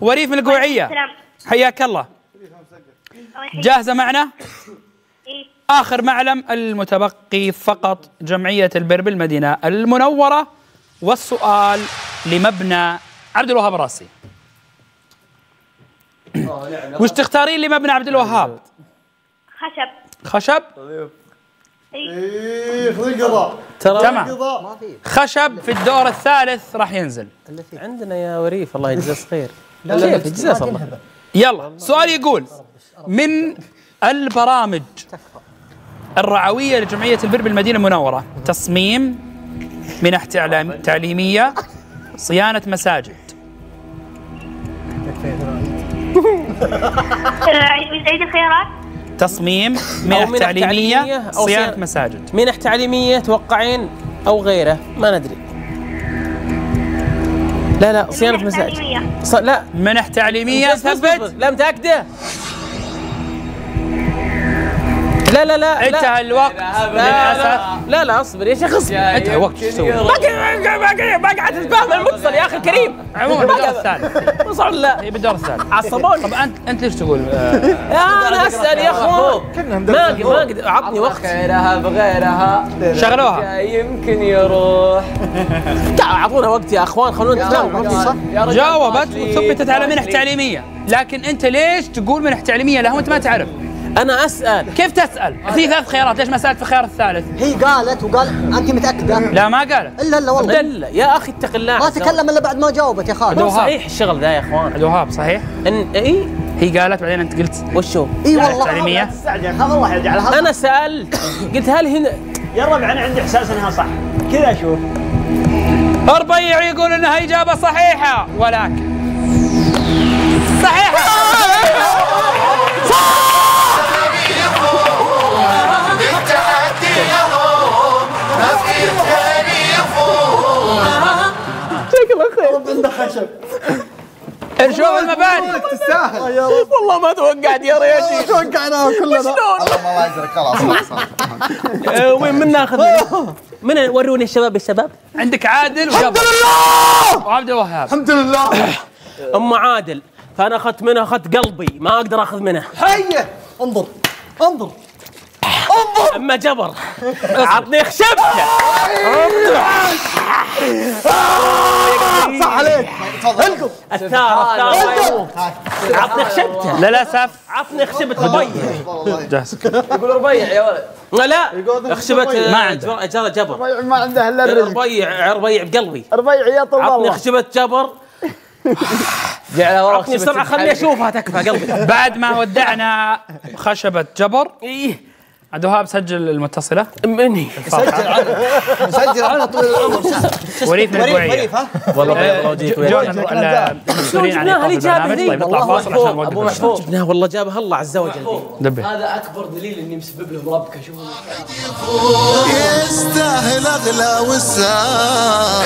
وريف من القوعية. حياك الله. جاهزة معنا؟ إيه. آخر معلم المتبقي فقط جمعية البر بالمدينة المنورة. والسؤال لمبنى عبد الوهاب الراسي. وش تختارين لمبنى عبد الوهاب؟ خشب. خشب؟ إيه. إيه خذ القضاء تمام قضاء خشب في الدور الثالث راح ينزل. عندنا يا وريف الله يجزاه خير كيف يجزاه الله يلا سؤال يقول من البرامج الرعوية لجمعية البر بالمدينة المنورة؟ تصميم منح تعليمية صيانة مساجد. آه، عيد الخيارات تصميم منح منح تعليمية تعليمية أو صيانة صيانة. مساجد. منح تعليمية توقعين أو غيره ما ندري. لا لا صيانة منح مساجد. تعليمية. ص... لا. منح تعليمية ثبت. لا متأكدة. لا لا لا انتهى الوقت. لا للأسف. لا, لا لا اصبر يا شيخ اصبر انتهى الوقت إيش تسوي؟ باقي باقي باقي قاعد تتفاهم المتصل يا أخي الكريم. عموما بالدور الثالث وصل لا. هي بالدور الثالث عصبون طب أنت أنت ليش تقول؟ آه، أنا أسأل يا اخوان ما ما أقدر عطني وقت. غيرها. بغيرها شغلوها يمكن يروح. تعال اعطونا وقت يا أخوان خلونا رجال. جاوبت وثبتت على منح. تعليمية. لكن أنت ليش تقول منح تعليمية؟ له وانت ما تعرف. أنا أسأل. كيف تسأل؟ في ثلاث خيارات. ليش ما سألت في الخيار الثالث؟ هي قالت وقال أنت متأكدة؟ لا ما قالت. إلا إلا والله. لا يا أخي اتق الله. ما. تكلم إلا بعد ما جاوبت يا خالد. صحيح الشغل ذا يا أخوان. عبد الوهاب صحيح؟ ان إي؟ هي قالت بعدين انت قلت وشو؟ إي والله. تعليمية. استعجل خذ الله يجعلها أنا سألت. قلت هل هنا يا ربع أنا عندي إحساس إنها صح. كذا أشوف. الربيع يقول انها إجابة صحيحة ولكن صحيحة. عنده خشب نشوف المباني تستاهل. والله ما توقعت يا ريال توقعناها كلنا الله يجزاك خلاص خلاص وين من ناخذ من وروني الشباب الشباب؟ عندك عادل وعبد الله وعبد الوهاب. الحمد لله! أم عادل فأنا أخذت منها أخذت قلبي. ما أقدر أخذ منها هيا! انظر. انظر. أما جبر. عطني خشبته. تفضل. الثار الثار عطني خشبته. للاسف عطني خشبة ربيع جاهز يقول ربيع يا ولد. لا خشبة ما عنده. جبر- جبر. ربيع ما عنده إلا ربيع ربيع بقلبي. ربيع يا طول عطني خشبة جبر. جعلها عطني بسرعة خليني أشوفها تكفى قلبي. بعد ما ودعنا خشبة جبر إيه. عبد الوهاب سجل المتصلة. مني. مسجل على طول العمر وريف من ها؟ والله والله جيت جونا المسؤولين عن ايقاف البرنامج. ذي. طيب نطلع والله فاصل عشان ابو نوقف محفوظ. جبناها والله جابها الله عز وجل. دبي. هذا أكبر دليل إني مسبب لهم ربكه شوف يستاهل أغلى وسام.